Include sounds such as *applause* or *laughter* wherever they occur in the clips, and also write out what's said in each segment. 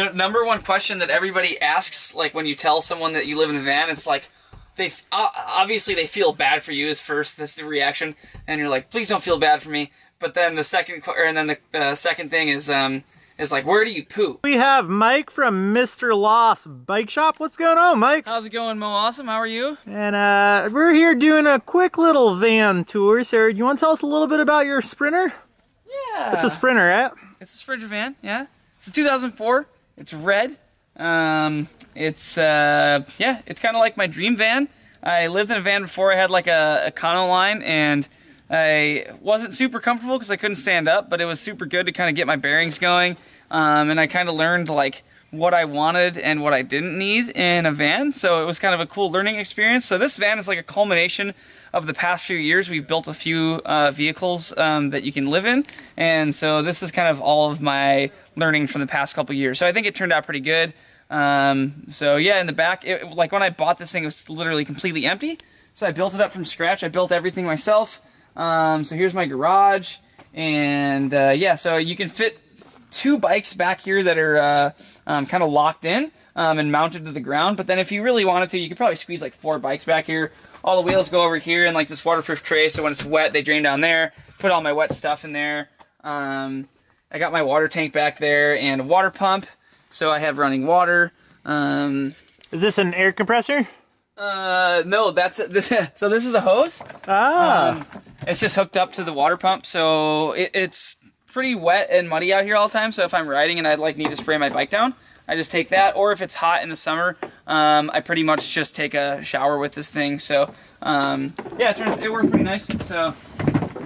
The number one question that everybody asks, like when you tell someone that you live in a van, it's like, they uh, obviously they feel bad for you is first. That's the reaction, and you're like, please don't feel bad for me. But then the second, or and then the, the second thing is, um, is like, where do you poop? We have Mike from Mr. Lost Bike Shop. What's going on, Mike? How's it going, Mo? Awesome. How are you? And uh, we're here doing a quick little van tour. So, you want to tell us a little bit about your Sprinter? Yeah. It's a Sprinter, right? It's a Sprinter van. Yeah. It's a 2004. It's red. Um, it's uh, yeah, it's kind of like my dream van. I lived in a van before. I had like a Econoline, and I wasn't super comfortable because I couldn't stand up, but it was super good to kind of get my bearings going. Um, and I kind of learned like what I wanted and what I didn't need in a van. So it was kind of a cool learning experience. So this van is like a culmination of the past few years. We've built a few uh, vehicles um, that you can live in. And so this is kind of all of my learning from the past couple years. So I think it turned out pretty good. Um, so yeah, in the back, it, like when I bought this thing, it was literally completely empty. So I built it up from scratch. I built everything myself. Um, so here's my garage. And uh, yeah, so you can fit two bikes back here that are uh, um, kind of locked in um, and mounted to the ground. But then if you really wanted to, you could probably squeeze like four bikes back here. All the wheels go over here in like this waterproof tray, so when it's wet, they drain down there. Put all my wet stuff in there. Um, I got my water tank back there and a water pump, so I have running water. Um, Is this an air compressor? uh, no, that's *laughs* this. So this is a hose. Ah. Um, it's just hooked up to the water pump, so it, it's pretty wet and muddy out here all the time. So if I'm riding and I like need to spray my bike down, I just take that. Or if it's hot in the summer, um, I pretty much just take a shower with this thing. So um, yeah, it, turns, it works pretty nice. So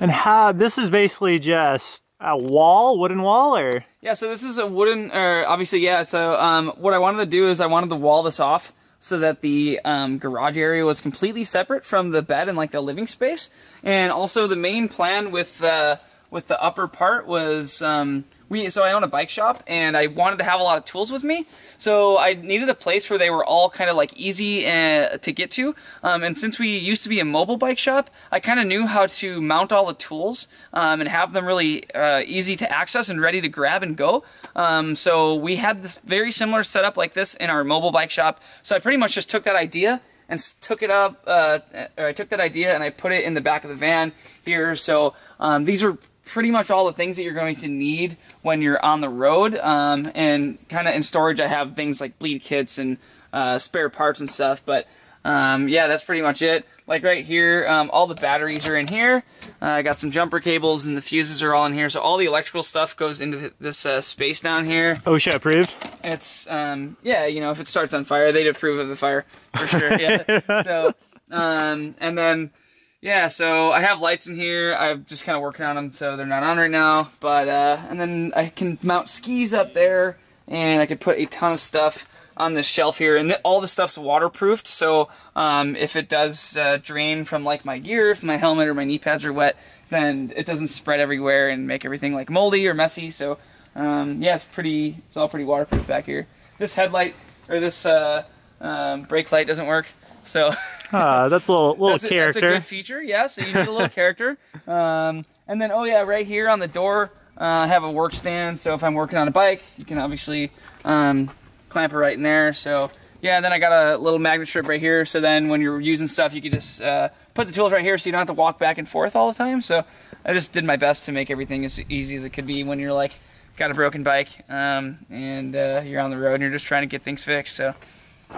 and how, this is basically just a wall, wooden wall, or? yeah, so this is a wooden, or obviously yeah. So um, what I wanted to do is I wanted to wall this off so that the um, garage area was completely separate from the bed and like the living space. And also the main plan with uh, with the upper part was um, we. So I own a bike shop and I wanted to have a lot of tools with me. So I needed a place where they were all kind of like easy uh, to get to. Um, and since we used to be a mobile bike shop, I kind of knew how to mount all the tools um, and have them really uh, easy to access and ready to grab and go. Um, so we had this very similar setup like this in our mobile bike shop. So I pretty much just took that idea and took it up, uh, or I took that idea and I put it in the back of the van here. So um, these are pretty much all the things that you're going to need when you're on the road. Um, and kind of in storage, I have things like bleed kits and uh, spare parts and stuff. But um, yeah, that's pretty much it. Like right here, um, all the batteries are in here. Uh, I got some jumper cables and the fuses are all in here. So all the electrical stuff goes into th- this uh, space down here. OSHA approved? It's um yeah, you know, if it starts on fire, they'd approve of the fire for sure. Yeah. *laughs* so um and then yeah, so I have lights in here. I'm just kind of working on them, so they're not on right now. But uh, and then I can mount skis up there, and I could put a ton of stuff on this shelf here. And all the stuff's waterproofed, so um, if it does uh, drain from like my gear, if my helmet or my knee pads are wet, then it doesn't spread everywhere and make everything like moldy or messy. So um, yeah, it's pretty. It's all pretty waterproof back here. This headlight or this uh, um, brake light doesn't work, so. *laughs* Ah, that's a little, little that's a, character. That's a good feature, yeah. So you need a little character. Um, and then, oh yeah, right here on the door, uh, I have a work stand. So if I'm working on a bike, you can obviously um, clamp it right in there. So yeah, then I got a little magnet strip right here. So then when you're using stuff, you can just uh, put the tools right here, so you don't have to walk back and forth all the time. So I just did my best to make everything as easy as it could be when you're like got a broken bike um, and uh, you're on the road and you're just trying to get things fixed. So.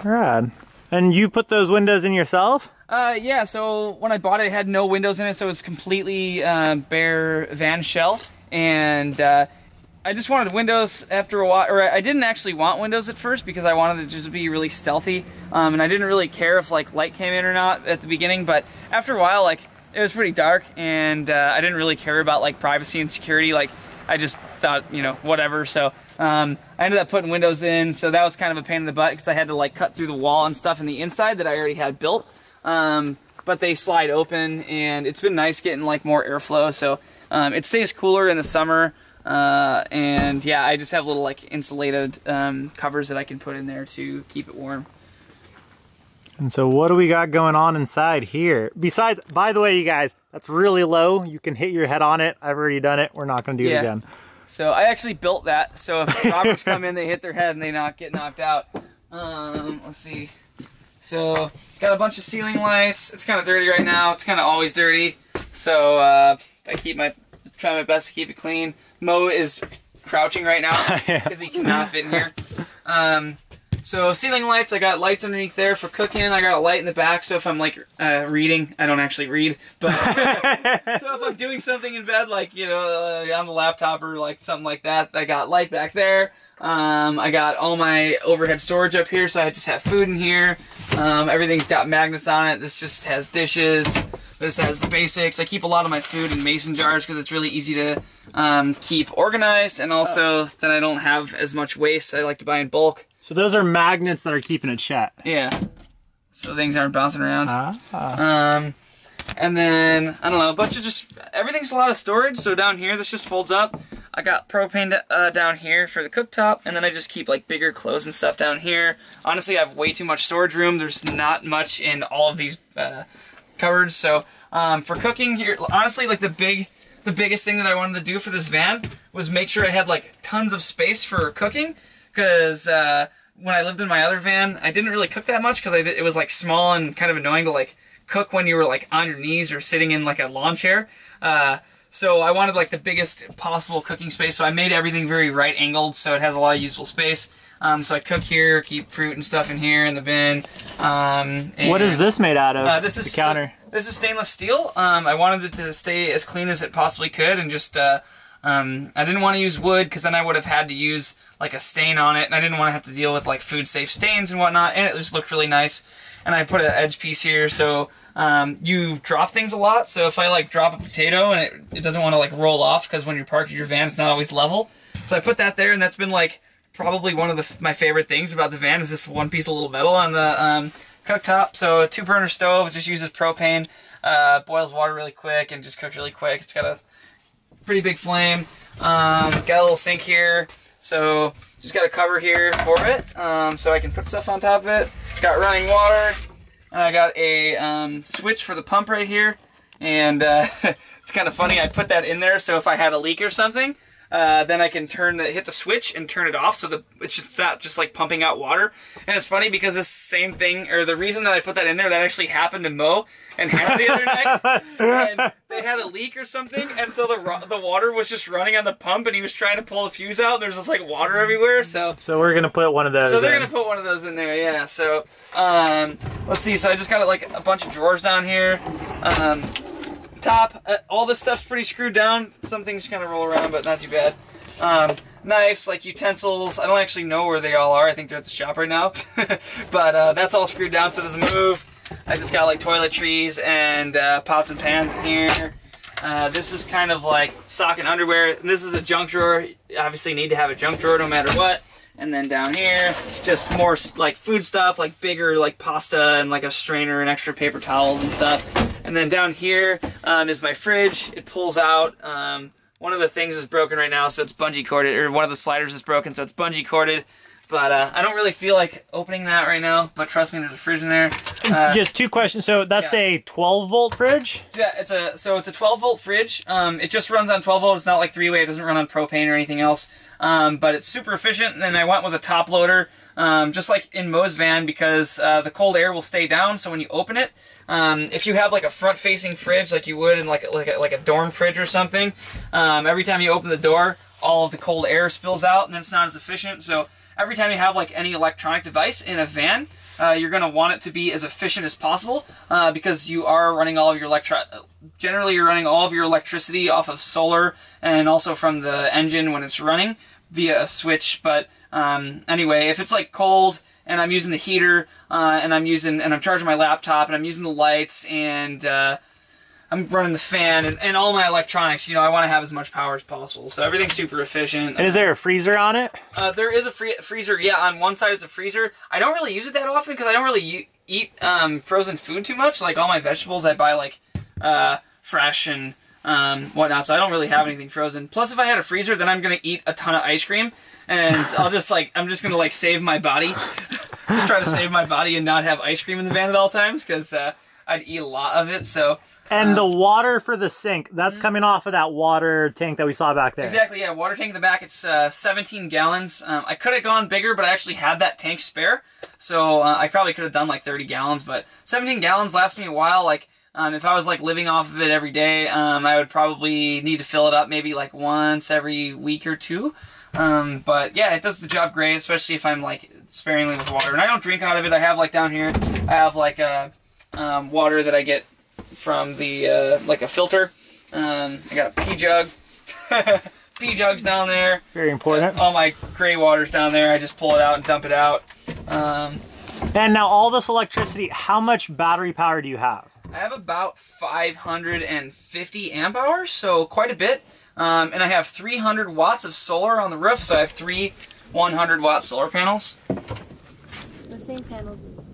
Rad. And you put those windows in yourself? Uh, yeah, so when I bought it, it had no windows in it, so it was completely uh, bare van shell. And uh, I just wanted windows after a while, or I didn't actually want windows at first because I wanted it to be really stealthy. Um, and I didn't really care if like light came in or not at the beginning, but after a while, like it was pretty dark, and uh, I didn't really care about like privacy and security. Like I just thought, you know, whatever. So um, I ended up putting windows in, so that was kind of a pain in the butt because I had to like cut through the wall and stuff in the inside that I already had built. Um, but they slide open, and it's been nice getting like more airflow. So um, it stays cooler in the summer. Uh, and yeah, I just have little like insulated um, covers that I can put in there to keep it warm. And so what do we got going on inside here? Besides, by the way, you guys, that's really low. You can hit your head on it. I've already done it. We're not going to do Yeah. it again. So I actually built that. So if robbers come in, they hit their head and they not get knocked out. Um, let's see. So got a bunch of ceiling lights. It's kind of dirty right now. It's kind of always dirty. So uh, I keep my try my best to keep it clean. Mo is crouching right now *laughs* because he cannot fit in here. Um, so ceiling lights, I got lights underneath there for cooking. I got a light in the back, so if I'm like uh, reading, I don't actually read, but *laughs* so if I'm doing something in bed, like you know uh, on the laptop or like something like that, I got light back there. Um, I got all my overhead storage up here, so I just have food in here. Um, everything's got magnets on it. This just has dishes. This has the basics. I keep a lot of my food in mason jars because it's really easy to um, keep organized, and also then I don't have as much waste. I like to buy in bulk. So those are magnets that are keeping it shut. Yeah. So things aren't bouncing around. Ah. Um, and then I don't know, a bunch of just everything's a lot of storage. So down here, this just folds up. I got propane uh, down here for the cooktop, and then I just keep like bigger clothes and stuff down here. Honestly, I have way too much storage room. There's not much in all of these uh, cupboards. So um, for cooking here, honestly, like the big, the biggest thing that I wanted to do for this van was make sure I had like tons of space for cooking, because. Uh, when I lived in my other van, I didn't really cook that much because it was like small and kind of annoying to like cook when you were like on your knees or sitting in like a lawn chair. Uh, so I wanted like the biggest possible cooking space. So I made everything very right angled so it has a lot of usable space. Um, so I cook here, keep fruit and stuff in here in the bin. Um, What is this made out of? uh, this is the counter. This is stainless steel. Um, I wanted it to stay as clean as it possibly could, and just uh, um, I didn't want to use wood because then I would have had to use like a stain on it, and I didn't want to have to deal with like food safe stains and whatnot. And it just looked really nice. And I put an edge piece here, so um, you drop things a lot. So if I like drop a potato and it, it doesn't want to like roll off because when you're parked your van, it's not always level. So I put that there, and that's been like probably one of the, my favorite things about the van is this one piece of little metal on the um, cooktop. So a two burner stove just uses propane, uh, boils water really quick and just cooks really quick. It's got a pretty big flame. Um, got a little sink here, so just got a cover here for it, um, so I can put stuff on top of it. Got running water, and I got a um, switch for the pump right here. And uh, *laughs* it's kind of funny. I put that in there so if I had a leak or something, uh, then I can turn the, hit the switch and turn it off so the it's just not just like pumping out water. And it's funny because this same thing or the reason that I put that in there that actually happened to Mo and Hannah the other night. *laughs* and they had a leak or something, and so the the water was just running on the pump, and he was trying to pull the fuse out. And there's just like water everywhere, so. So we're gonna put one of those. So they're in. gonna put one of those in there, yeah. So, um, let's see. So I just got like a bunch of drawers down here. Um, top, uh, all this stuff's pretty screwed down. Some things kind of roll around, but not too bad. Um, knives, like utensils. I don't actually know where they all are. I think they're at the shop right now. *laughs* but uh, that's all screwed down so it doesn't move. I just got like toiletries and uh, pots and pans in here. Uh, this is kind of like sock and underwear. And this is a junk drawer. You obviously need to have a junk drawer no matter what. And then down here, just more like food stuff, like bigger like pasta and like a strainer and extra paper towels and stuff. And then down here um, is my fridge. It pulls out. Um, one of the things is broken right now, so it's bungee corded, or one of the sliders is broken, so it's bungee corded. But uh, I don't really feel like opening that right now. But trust me, there's a fridge in there. *laughs* Uh, Just two questions. So that's Yeah. a 12 volt fridge. yeah, it's a so it's a 12 volt fridge. Um, it just runs on 12 volt. It's not like three way. It doesn't run on propane or anything else. Um, but it's super efficient. And I went with a top loader, um, just like in Mo's van, because uh, the cold air will stay down. So when you open it, um, if you have like a front facing fridge, like you would in like like a, like a dorm fridge or something, um, every time you open the door, all of the cold air spills out, and it's not as efficient. So every time you have like any electronic device in a van, uh, you're going to want it to be as efficient as possible uh, because you are running all of your electro. Generally, you're running all of your electricity off of solar and also from the engine when it's running via a switch. But um, anyway, if it's like cold and I'm using the heater uh, and I'm using and I'm charging my laptop and I'm using the lights and uh, I'm running the fan and, and all my electronics, you know, I want to have as much power as possible. So everything's super efficient. And is there a freezer on it? Uh, there is a free- freezer. Yeah, on one side it's a freezer. I don't really use it that often because I don't really eat um, frozen food too much. Like all my vegetables, I buy like uh, fresh and um, whatnot. So I don't really have anything frozen. Plus, if I had a freezer, then I'm gonna eat a ton of ice cream, and *laughs* I'll just like I'm just gonna like save my body. *laughs* just try to save my body and not have ice cream in the van at all times because. Uh, I'd eat a lot of it. So And the water for the sink, that's coming off of that water tank that we saw back there. Exactly, yeah. Water tank in the back. It's uh, 17 gallons. Um, I could have gone bigger, but I actually had that tank spare, so uh, I probably could have done like 30 gallons. But 17 gallons lasts me a while. Like, um, if I was like living off of it every day, um, I would probably need to fill it up maybe like once every week or two. Um, but yeah, it does the job great, especially if I'm like sparingly with water. And I don't drink out of it. I have like down here, I have like a um, water that I get from the uh, like a filter. Um, I got a pee jug. *laughs* pee jugs down there. Very important. All my gray water's down there. I just pull it out and dump it out. Um, And now all this electricity, how much battery power do you have? I have about 550 amp hours, so quite a bit. Um, and I have 300 watts of solar on the roof, so I have three 100 watt solar panels. The same panels as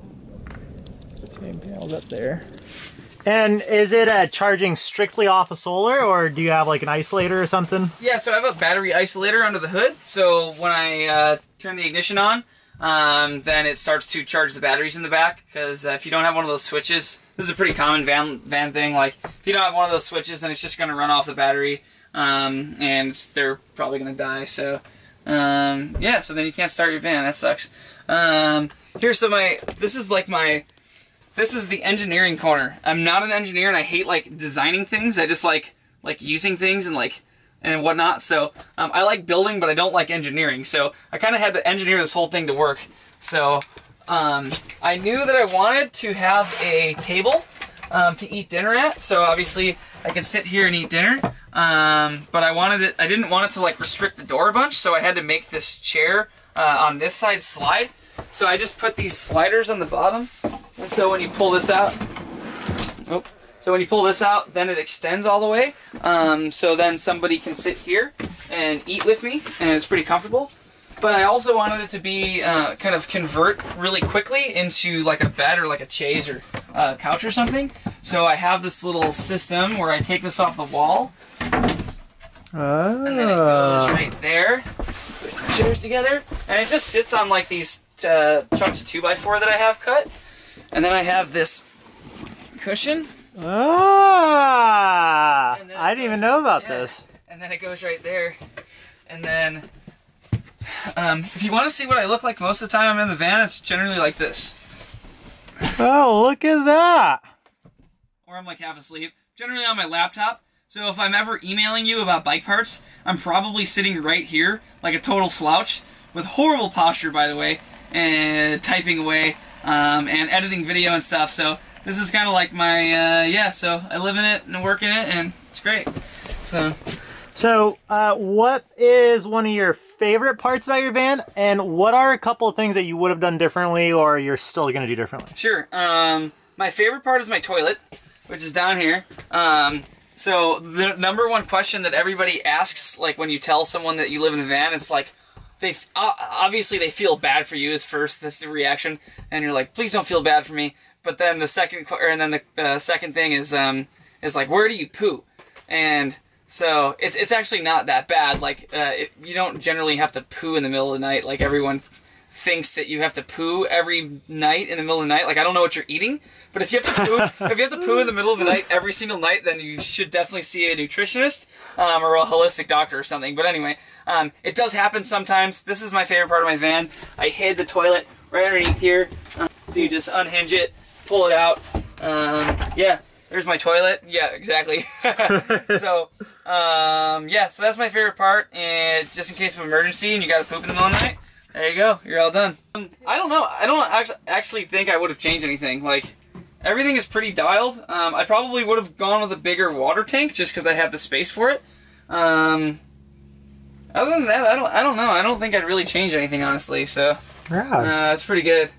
Panels up there. And is it uh, charging strictly off of solar, or do you have like an isolator or something? Yeah, so I have a battery isolator under the hood. So when I uh, turn the ignition on, um, then it starts to charge the batteries in the back. Because uh, if you don't have one of those switches, this is a pretty common van van thing. Like if you don't have one of those switches, then it's just going to run off the battery, um, and they're probably going to die. So um, yeah, so then you can't start your van. That sucks. Um, here's some of my. This is like my. This is the engineering corner. I'm not an engineer, and I hate like designing things. I just like like using things and like and whatnot. So um, I like building, but I don't like engineering. So I kind of had to engineer this whole thing to work. So um, I knew that I wanted to have a table um, to eat dinner at. So obviously I can sit here and eat dinner. Um, but I wanted it. I didn't want it to like restrict the door a bunch. So I had to make this chair uh, on this side slide. So I just put these sliders on the bottom. And so when you pull this out, oh, so when you pull this out, then it extends all the way. Um, so then somebody can sit here and eat with me, and it's pretty comfortable. But I also wanted it to be uh, kind of convert really quickly into like a bed or like a chaise or uh, couch or something. So I have this little system where I take this off the wall, and then it goes Oh. right there. Put the chairs together, and it just sits on like these uh, chunks of two by four that I have cut. And then I have this cushion, Ah, I didn't even know about Yeah. this. and then it goes right there. And then, um, if you want to see what I look like most of the time I'm in the van, it's generally like this. Oh, look at that. Or I'm like half asleep. Generally on my laptop. So if I'm ever emailing you about bike parts, I'm probably sitting right here, like a total slouch, with horrible posture, by the way, and typing away, um, and editing video and stuff. So this is kind of like my, uh, yeah, so I live in it and work in it, and it's great. So, So, uh, what is one of your favorite parts about your van, and what are a couple of things that you would have done differently, or you're still gonna do differently? Sure. Um, my favorite part is my toilet, which is down here. Um, so the number one question that everybody asks, like when you tell someone that you live in a van, it's like they uh, obviously they feel bad for you is first. That's the reaction, and you're like, please don't feel bad for me. But then the second, or and then the, the second thing is um, is like, where do you poo? And so it's it's actually not that bad. Like uh, it, you don't generally have to poo in the middle of the night, like everyone thinks that you have to poo every night in the middle of the night. Like I don't know what you're eating, but if you have to poo, *laughs* if you have to poo in the middle of the night every single night, then you should definitely see a nutritionist um, or a holistic doctor or something. But anyway, um, it does happen sometimes. This is my favorite part of my van. I hid the toilet right underneath here, um, so you just unhinge it, pull it out. Um, yeah. There's my toilet. Yeah, exactly. *laughs* so, um, yeah, so that's my favorite part. And just in case of emergency and you got to poop in the middle of the night, there you go. You're all done. Um, I don't know. I don't actually actually think I would have changed anything. Like everything is pretty dialed. Um, I probably would have gone with a bigger water tank just because I have the space for it. Um, other than that, I don't. I don't know. I don't think I'd really change anything honestly. So Yeah. uh, it's pretty good.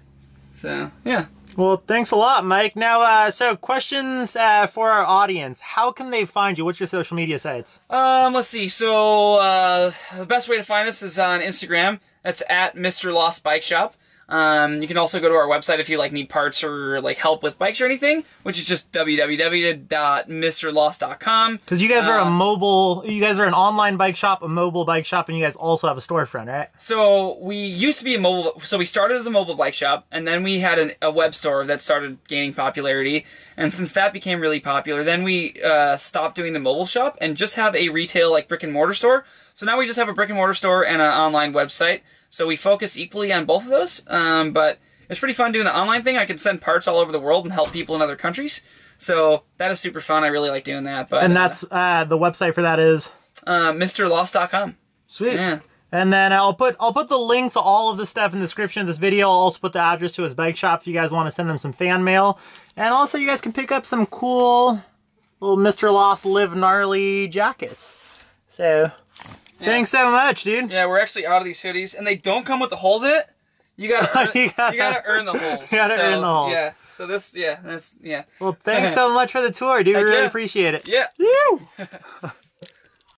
So yeah. well, thanks a lot, Mike. Now, uh, so questions uh, for our audience. How can they find you? What's your social media sites? Um, let's see. So uh, the best way to find us is on Instagram. That's at Mr. Lost Bike Shop. Um, you can also go to our website if you like need parts or like help with bikes or anything, which is just www.mrlost.com. Because you guys are a Uh, mobile, you guys are an online bike shop, a mobile bike shop, and you guys also have a storefront, right? So we used to be a mobile. So we started as a mobile bike shop, and then we had an, a web store that started gaining popularity. And since that became really popular, then we uh, stopped doing the mobile shop and just have a retail like brick and mortar store. So now we just have a brick and mortar store and an online website. So we focus equally on both of those. Um, but it's pretty fun doing the online thing. I can send parts all over the world and help people in other countries. So that is super fun. I really like doing that. But And that's uh, the website for that is uh, MrLost.com. sweet. Yeah. And then I'll put I'll put the link to all of the stuff in the description of this video. I'll also put the address to his bike shop if you guys want to send him some fan mail. And also you guys can pick up some cool little Mr. Lost Live Gnarly jackets. So thanks so much, dude. Yeah, we're actually out of these hoodies, and they don't come with the holes in it. You gotta, *laughs* earn, You you, gotta- gotta, earn the *laughs* holes. You gotta so, earn the holes. Yeah. So this, yeah, that's yeah, Well, thanks *laughs* so much for the tour, dude. We really yeah. appreciate it. yeah. Woo!